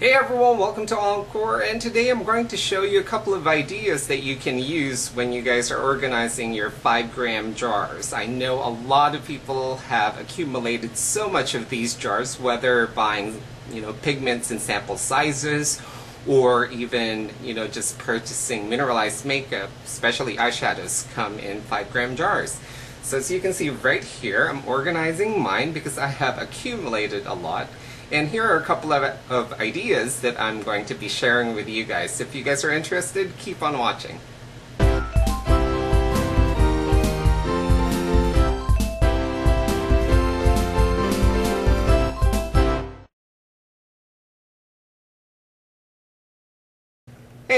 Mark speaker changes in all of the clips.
Speaker 1: Hey everyone, welcome to EnKore and today I'm going to show you a couple of ideas that you can use when you guys are organizing your 5 gram jars. I know a lot of people have accumulated so much of these jars, whether buying you know, pigments in sample sizes or even you know just purchasing mineralized makeup, especially eyeshadows come in 5 gram jars. So as you can see right here, I'm organizing mine because I have accumulated a lot. And here are a couple of, of ideas that I'm going to be sharing with you guys. If you guys are interested, keep on watching.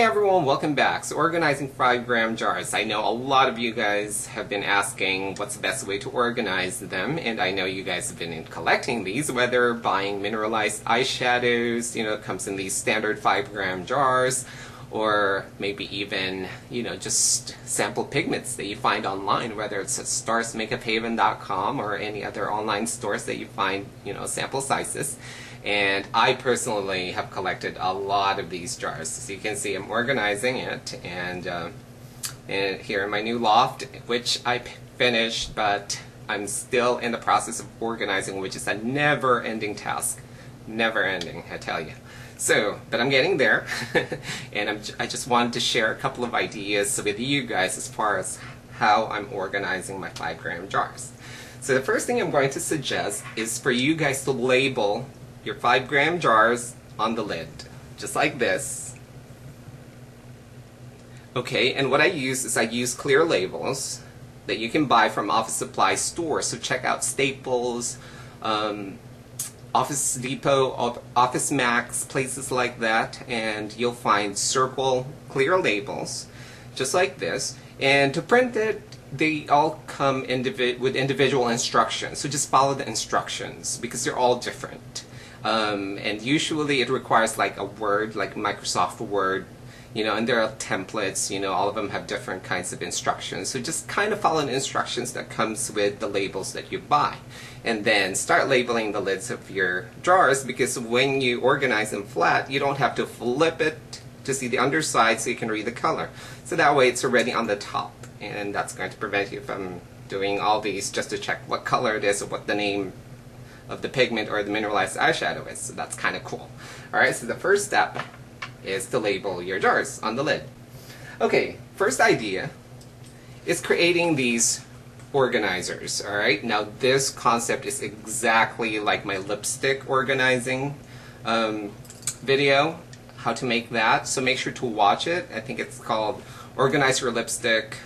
Speaker 1: Hey everyone, welcome back. So organizing 5 gram jars. I know a lot of you guys have been asking what's the best way to organize them and I know you guys have been collecting these, whether buying mineralized eyeshadows, you know, it comes in these standard 5 gram jars or maybe even, you know, just sample pigments that you find online, whether it's at starsmakeuphaven.com or any other online stores that you find, you know, sample sizes. And I personally have collected a lot of these jars. So you can see I'm organizing it and, uh, and here in my new loft, which I finished, but I'm still in the process of organizing, which is a never-ending task. Never ending, I tell you. So, but I'm getting there, and I'm, I just wanted to share a couple of ideas with you guys as far as how I'm organizing my 5 gram jars. So the first thing I'm going to suggest is for you guys to label your 5 gram jars on the lid, just like this. Okay, and what I use is I use clear labels that you can buy from office supply stores. So check out Staples, um, Office Depot, Office Max, places like that, and you'll find circle clear labels, just like this. And to print it, they all come indivi with individual instructions. So just follow the instructions because they're all different. Um, and usually it requires like a Word, like Microsoft Word, you know, and there are templates, you know, all of them have different kinds of instructions. So just kind of follow the instructions that comes with the labels that you buy. And then start labeling the lids of your drawers because when you organize them flat, you don't have to flip it to see the underside so you can read the color. So that way it's already on the top and that's going to prevent you from doing all these just to check what color it is or what the name of the pigment or the mineralized eyeshadow is. So that's kind of cool. Alright, so the first step is to label your jars on the lid. Okay, first idea is creating these organizers, alright? Now this concept is exactly like my lipstick organizing um, video, how to make that, so make sure to watch it. I think it's called Organize Your Lipstick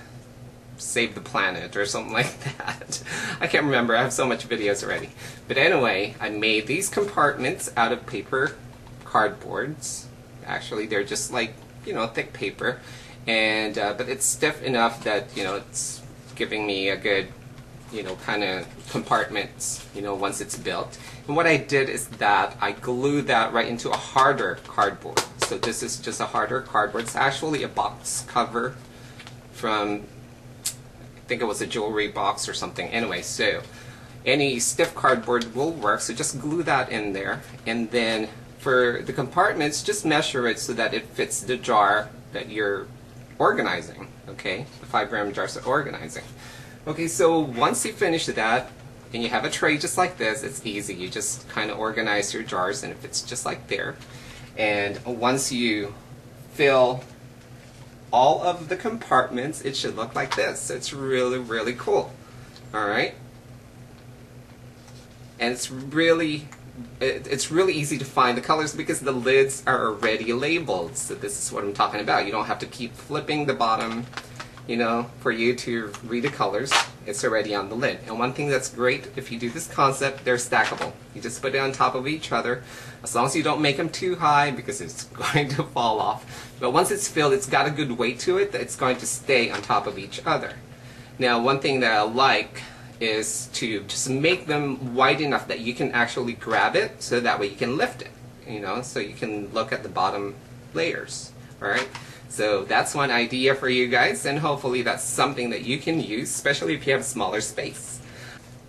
Speaker 1: save the planet or something like that. I can't remember, I have so much videos already. But anyway, I made these compartments out of paper cardboards. Actually, they're just like, you know, thick paper. And, uh, but it's stiff enough that, you know, it's giving me a good, you know, kind of compartments, you know, once it's built. And what I did is that I glued that right into a harder cardboard. So this is just a harder cardboard. It's actually a box cover from think it was a jewelry box or something. Anyway, so any stiff cardboard will work, so just glue that in there. And then for the compartments, just measure it so that it fits the jar that you're organizing, okay? The 5 gram jars are organizing. Okay, so once you finish that, and you have a tray just like this, it's easy. You just kind of organize your jars and it fits just like there. And once you fill all of the compartments, it should look like this. It's really, really cool. Alright? And it's really, it, it's really easy to find the colors because the lids are already labeled. So this is what I'm talking about. You don't have to keep flipping the bottom you know, for you to read the colors, it's already on the lid. And one thing that's great, if you do this concept, they're stackable. You just put it on top of each other, as long as you don't make them too high because it's going to fall off. But once it's filled, it's got a good weight to it that it's going to stay on top of each other. Now, one thing that I like is to just make them wide enough that you can actually grab it so that way you can lift it, you know, so you can look at the bottom layers, alright? So that's one idea for you guys, and hopefully that's something that you can use, especially if you have smaller space.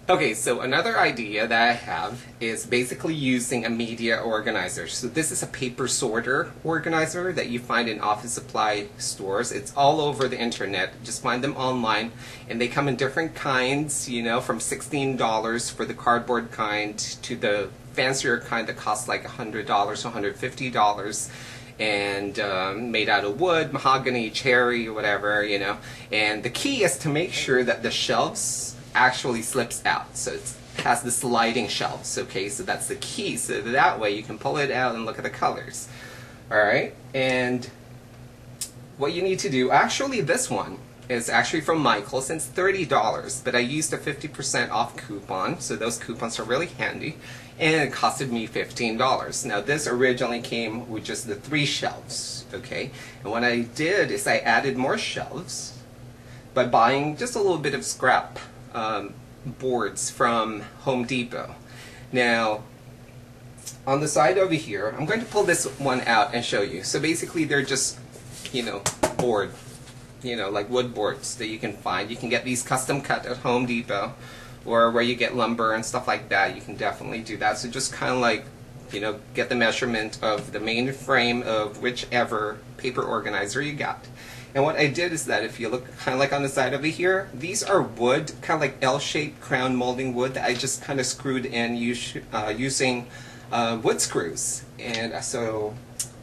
Speaker 1: Okay, so another idea that I have is basically using a media organizer. So this is a paper sorter organizer that you find in office supply stores. It's all over the internet. Just find them online and they come in different kinds, you know, from $16 for the cardboard kind to the fancier kind that costs like $100 $150 and um, made out of wood, mahogany, cherry, whatever, you know. And the key is to make sure that the shelves actually slips out. So it has the sliding shelves, okay? So that's the key. So that way you can pull it out and look at the colors. Alright, and what you need to do, actually this one is actually from Michaels and it's $30, but I used a 50% off coupon, so those coupons are really handy, and it costed me $15. Now this originally came with just the three shelves, okay? And what I did is I added more shelves by buying just a little bit of scrap um, boards from Home Depot. Now, on the side over here, I'm going to pull this one out and show you. So basically they're just, you know, board, you know, like wood boards that you can find. You can get these custom cut at Home Depot or where you get lumber and stuff like that. You can definitely do that. So just kind of like, you know, get the measurement of the main frame of whichever paper organizer you got. And what I did is that if you look kind of like on the side over here, these are wood, kind of like L-shaped crown molding wood that I just kind of screwed in uh, using uh, wood screws. And so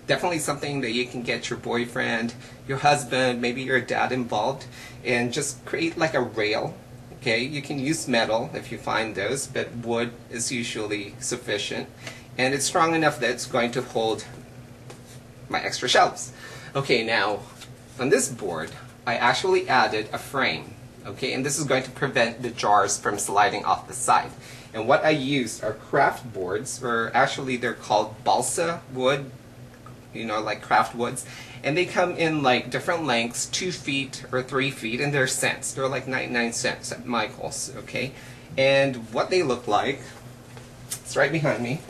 Speaker 1: definitely something that you can get your boyfriend, your husband, maybe your dad involved, and just create like a rail. Okay, you can use metal if you find those, but wood is usually sufficient. And it's strong enough that it's going to hold my extra shelves. Okay, now on this board, I actually added a frame, okay, and this is going to prevent the jars from sliding off the side. And what I used are craft boards, or actually they're called balsa wood, you know, like craft woods, and they come in like different lengths, two feet or three feet, and they're cents. They're like 99 cents at Michael's, okay? And what they look like, it's right behind me,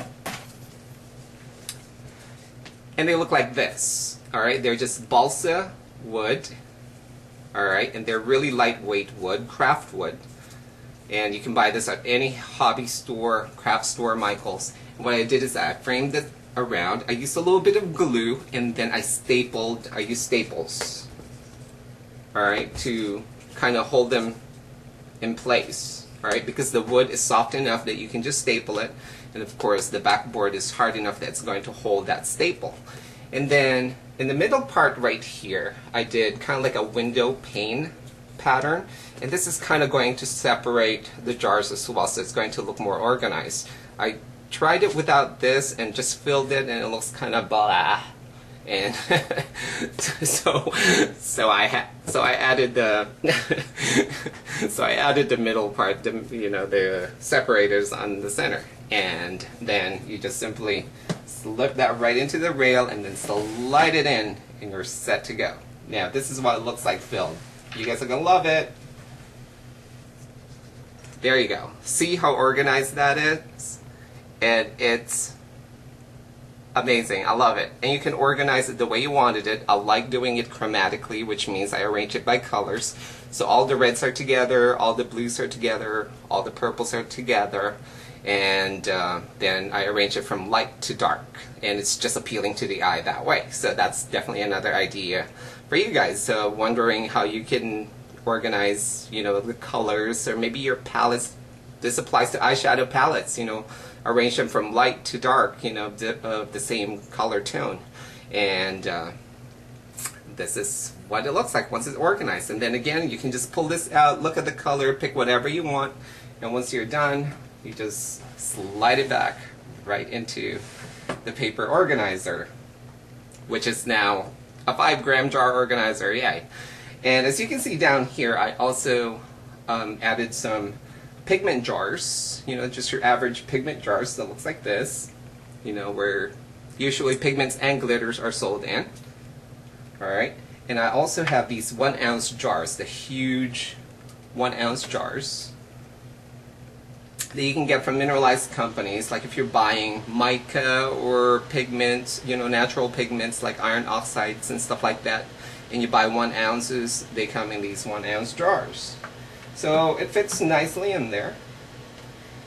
Speaker 1: and they look like this, all right? They're just balsa wood, alright, and they're really lightweight wood, craft wood. And you can buy this at any hobby store, craft store, Michael's. And what I did is I framed it around. I used a little bit of glue and then I stapled, I used staples, alright, to kind of hold them in place, alright, because the wood is soft enough that you can just staple it. And of course the backboard is hard enough that it's going to hold that staple. And then in the middle part right here, I did kind of like a window pane pattern. And this is kind of going to separate the jars as well, so it's going to look more organized. I tried it without this and just filled it and it looks kind of blah. And so, so I had, so I added the, so I added the middle part, the, you know, the separators on the center, and then you just simply slip that right into the rail and then slide it in and you're set to go. Now this is what it looks like filled. You guys are to love it. There you go. See how organized that is? And it's amazing. I love it. And you can organize it the way you wanted it. I like doing it chromatically, which means I arrange it by colors. So all the reds are together, all the blues are together, all the purples are together and uh, then I arrange it from light to dark and it's just appealing to the eye that way so that's definitely another idea for you guys so wondering how you can organize you know the colors or maybe your palettes this applies to eyeshadow palettes you know arrange them from light to dark you know of uh, the same color tone. And uh, this is what it looks like once it's organized. And then again you can just pull this out look at the color pick whatever you want. And once you're done you just slide it back right into the paper organizer, which is now a 5 gram jar organizer, yay. And as you can see down here, I also um, added some pigment jars, you know, just your average pigment jars that looks like this, you know, where usually pigments and glitters are sold in. Alright, and I also have these one ounce jars, the huge one ounce jars that you can get from mineralized companies, like if you're buying mica or pigments, you know, natural pigments like iron oxides and stuff like that, and you buy one ounces, they come in these one ounce jars. So it fits nicely in there.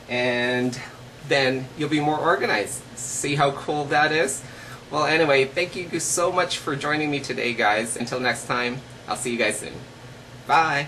Speaker 1: and then you'll be more organized. See how cool that is? Well, anyway, thank you so much for joining me today, guys. Until next time, I'll see you guys soon. Bye.